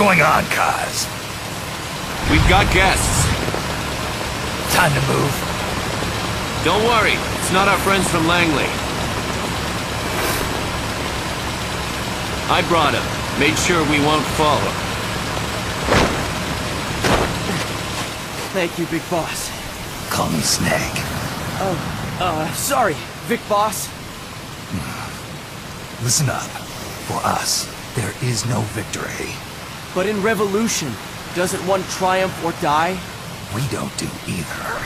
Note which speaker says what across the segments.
Speaker 1: going on, Kaz?
Speaker 2: We've got guests.
Speaker 1: Time to move.
Speaker 2: Don't worry, it's not our friends from Langley. I brought him. Made sure we won't follow.
Speaker 3: Thank you, Big Boss.
Speaker 1: Call me Snake.
Speaker 3: Oh, uh, sorry, Vic Boss.
Speaker 1: Listen up. For us, there is no victory.
Speaker 3: But in Revolution, doesn't one triumph or die?
Speaker 1: We don't do either.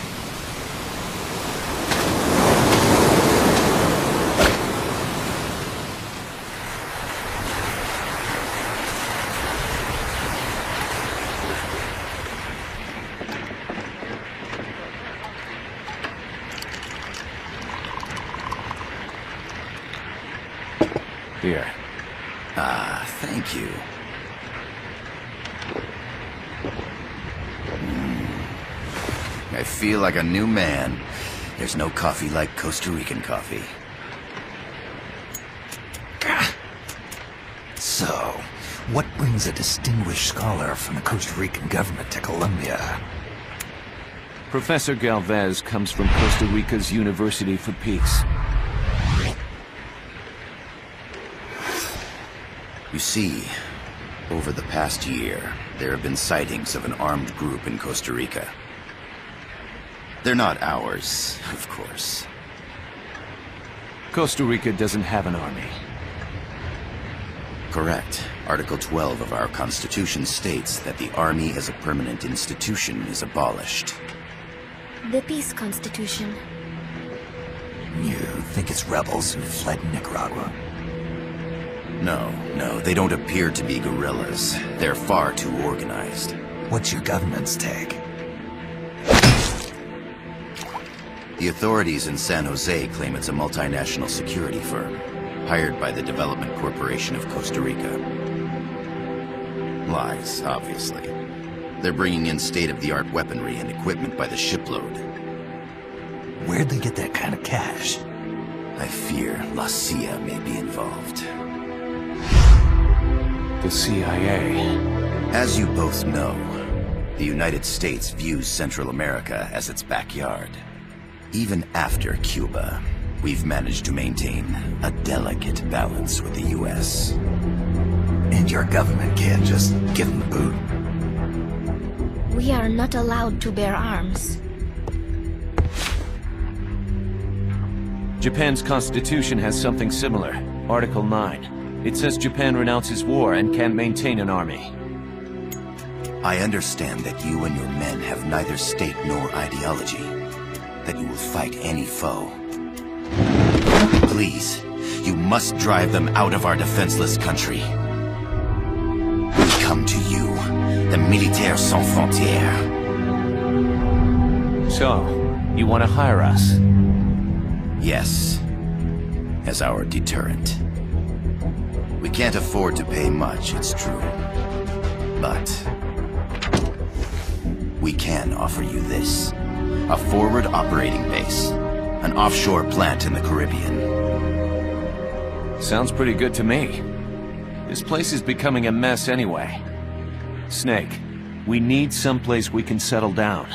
Speaker 2: Here.
Speaker 4: Ah, thank you. I feel like a new man. There's no coffee like Costa Rican coffee. Ah.
Speaker 1: So, what brings a distinguished scholar from the Costa Rican government to Colombia?
Speaker 2: Professor Galvez comes from Costa Rica's University for Peace.
Speaker 4: You see, over the past year, there have been sightings of an armed group in Costa Rica. They're not ours, of course.
Speaker 2: Costa Rica doesn't have an army.
Speaker 4: Correct. Article 12 of our Constitution states that the Army as a permanent institution is abolished.
Speaker 5: The Peace Constitution.
Speaker 1: You think it's rebels who fled Nicaragua?
Speaker 4: No, no, they don't appear to be guerrillas. They're far too organized.
Speaker 1: What's your government's take?
Speaker 4: The authorities in San Jose claim it's a multinational security firm, hired by the Development Corporation of Costa Rica. Lies, obviously. They're bringing in state-of-the-art weaponry and equipment by the shipload.
Speaker 1: Where'd they get that kind of cash?
Speaker 4: I fear La CIA may be involved.
Speaker 2: The CIA.
Speaker 4: As you both know, the United States views Central America as its backyard. Even after Cuba, we've managed to maintain a delicate balance with the U.S.
Speaker 1: And your government can't just give them the boot?
Speaker 5: We are not allowed to bear arms.
Speaker 2: Japan's constitution has something similar. Article 9. It says Japan renounces war and can't maintain an army.
Speaker 4: I understand that you and your men have neither state nor ideology. That you will fight any foe. Please, you must drive them out of our defenseless country. We come to you, the Militaires Sans Frontières.
Speaker 2: So, you want to hire us?
Speaker 4: Yes, as our deterrent. We can't afford to pay much, it's true. But... We can offer you this. A forward operating base. An offshore plant in the Caribbean.
Speaker 2: Sounds pretty good to me. This place is becoming a mess anyway. Snake, we need someplace we can settle down.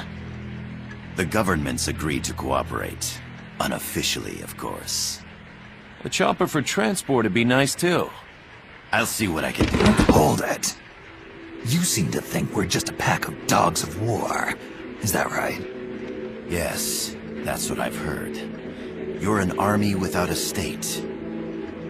Speaker 4: The governments agreed to cooperate. Unofficially, of course.
Speaker 2: A chopper for transport would be nice too.
Speaker 4: I'll see what I can do.
Speaker 1: Hold it. You seem to think we're just a pack of dogs of war. Is that right?
Speaker 4: Yes, that's what I've heard. You're an army without a state.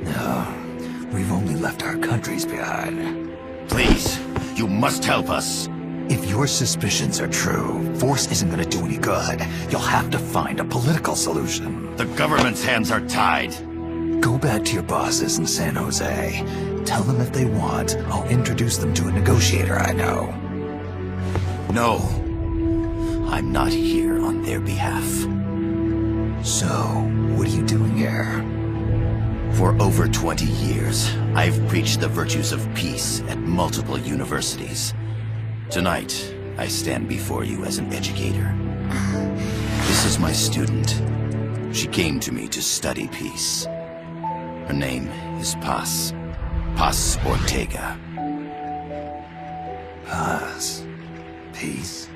Speaker 1: No, we've only left our countries behind.
Speaker 4: Please, you must help us.
Speaker 1: If your suspicions are true, force isn't gonna do any good. You'll have to find a political solution.
Speaker 4: The government's hands are tied.
Speaker 1: Go back to your bosses in San Jose. Tell them if they want, I'll introduce them to a negotiator I know.
Speaker 4: No. I'm not here their behalf.
Speaker 1: So, what are you doing here?
Speaker 4: For over 20 years, I've preached the virtues of peace at multiple universities. Tonight, I stand before you as an educator. This is my student. She came to me to study peace. Her name is Paz. Paz Ortega.
Speaker 1: Paz. Peace.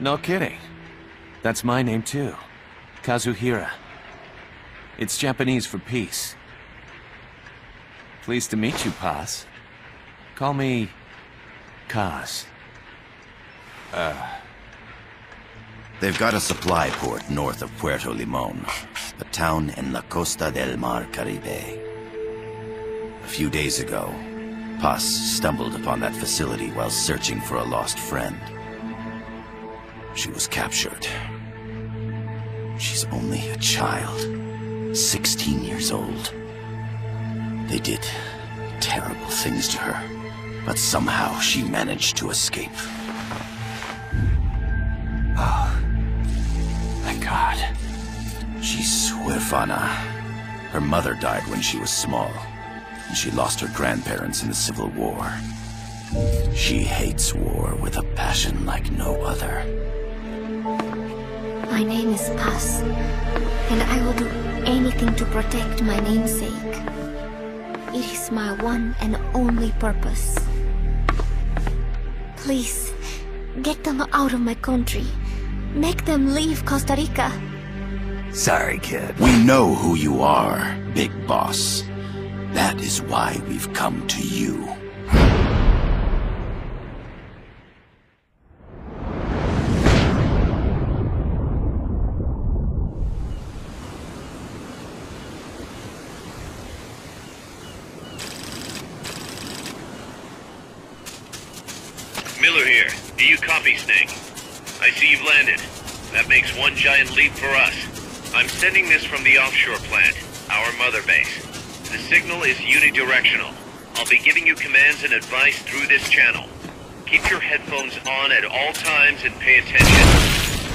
Speaker 2: No kidding. That's my name too. Kazuhira. It's Japanese for peace. Pleased to meet you, Paz. Call me... Kaz. Uh.
Speaker 4: They've got a supply port north of Puerto Limon, a town in la Costa del Mar Caribe. A few days ago, Paz stumbled upon that facility while searching for a lost friend. She was captured. She's only a child, 16 years old. They did terrible things to her, but somehow she managed to escape.
Speaker 2: Oh, thank God.
Speaker 4: She's huérfana. Her mother died when she was small, and she lost her grandparents in the Civil War. She hates war with a passion like no other.
Speaker 5: My name is Paz, and I will do anything to protect my namesake. It is my one and only purpose. Please, get them out of my country. Make them leave Costa Rica.
Speaker 1: Sorry, kid.
Speaker 4: We know who you are, Big Boss. That is why we've come to you.
Speaker 6: Miller here. Do you copy, Snake? I see you've landed. That makes one giant leap for us. I'm sending this from the offshore plant, our mother base. The signal is unidirectional. I'll be giving you commands and advice through this channel. Keep your headphones on at all times and pay attention.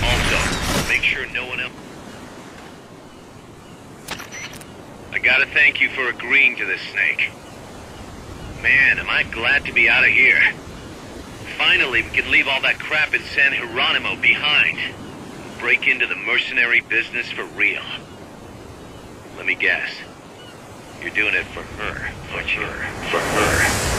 Speaker 6: Also, make sure no one else... I gotta thank you for agreeing to this, Snake. Man, am I glad to be out of here. Finally, we can leave all that crap in San Geronimo behind. Break into the mercenary business for real. Let me guess. You're doing it for her, for her, for her.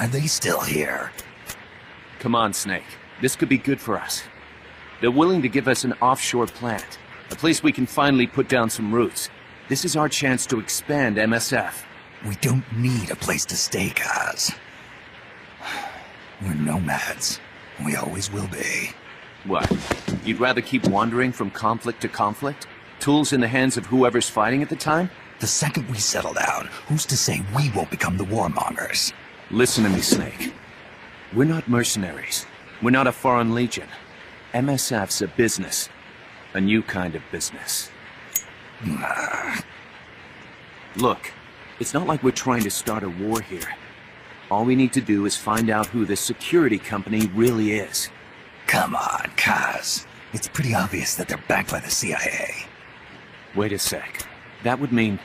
Speaker 1: Are they still here?
Speaker 2: Come on, Snake. This could be good for us. They're willing to give us an offshore plant. A place we can finally put down some roots. This is our chance to expand MSF.
Speaker 1: We don't need a place to stay, Kaz. We're nomads. We always will be.
Speaker 2: What? You'd rather keep wandering from conflict to conflict? Tools in the hands of whoever's fighting at the time?
Speaker 1: The second we settle down, who's to say we won't become the warmongers?
Speaker 2: Listen to me, Snake. We're not mercenaries. We're not a foreign legion. MSF's a business. A new kind of business. Look, it's not like we're trying to start a war here. All we need to do is find out who this security company really is.
Speaker 1: Come on, Kaz. It's pretty obvious that they're backed by the CIA.
Speaker 2: Wait a sec. That would mean...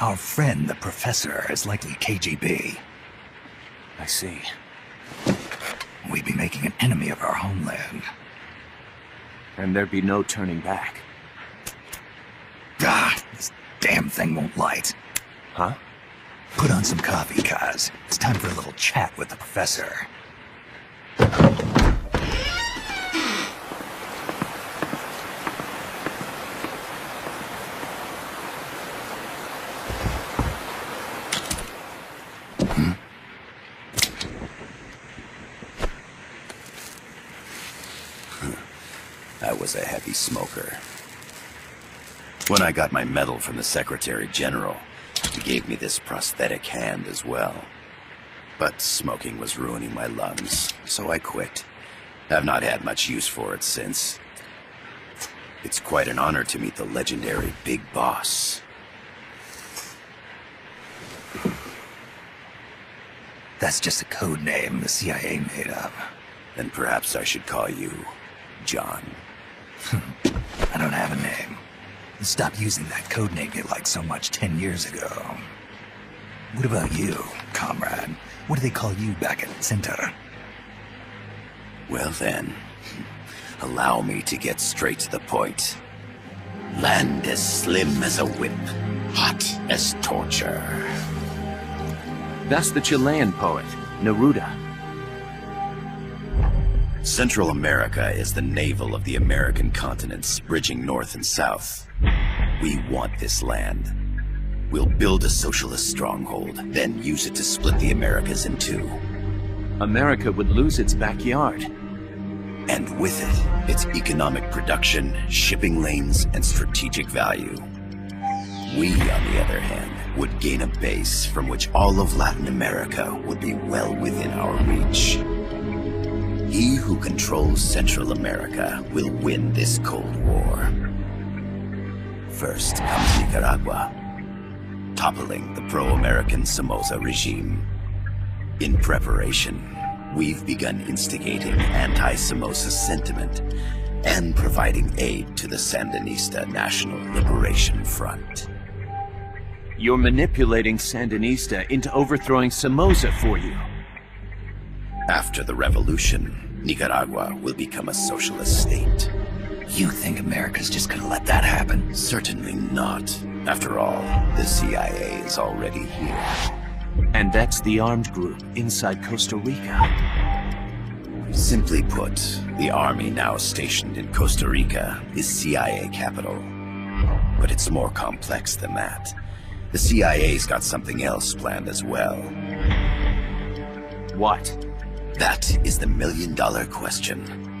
Speaker 1: Our friend, the professor, is likely KGB.
Speaker 2: I see.
Speaker 1: We'd be making an enemy of our homeland.
Speaker 2: And there'd be no turning back.
Speaker 1: Ah, this damn thing won't light.
Speaker 2: Huh?
Speaker 1: Put on some coffee, Kaz. It's time for a little chat with the professor.
Speaker 4: Was a heavy smoker. When I got my medal from the Secretary General, he gave me this prosthetic hand as well. But smoking was ruining my lungs, so I quit. I've not had much use for it since. It's quite an honor to meet the legendary Big Boss.
Speaker 1: That's just a code name the CIA made up.
Speaker 4: Then perhaps I should call you John.
Speaker 1: I don't have a name. Stop using that code name you liked so much ten years ago. What about you, comrade? What do they call you back at Center?
Speaker 4: Well then, allow me to get straight to the point. Land as slim as a whip, hot as torture.
Speaker 2: That's the Chilean poet, Neruda.
Speaker 4: Central America is the navel of the American continents, bridging north and south. We want this land. We'll build a socialist stronghold, then use it to split the Americas in two.
Speaker 2: America would lose its backyard.
Speaker 4: And with it, its economic production, shipping lanes, and strategic value. We, on the other hand, would gain a base from which all of Latin America would be well within our reach. He who controls Central America will win this Cold War. First comes Nicaragua, toppling the pro-American Somoza regime. In preparation, we've begun instigating anti-Somoza sentiment and providing aid to the Sandinista National Liberation Front.
Speaker 2: You're manipulating Sandinista into overthrowing Somoza for you.
Speaker 4: After the revolution, Nicaragua will become a socialist state.
Speaker 1: You think America's just gonna let that happen?
Speaker 4: Certainly not. After all, the CIA is already here.
Speaker 2: And that's the armed group inside Costa Rica.
Speaker 4: Simply put, the army now stationed in Costa Rica is CIA capital. But it's more complex than that. The CIA's got something else planned as well.
Speaker 2: What?
Speaker 4: That is the million dollar question.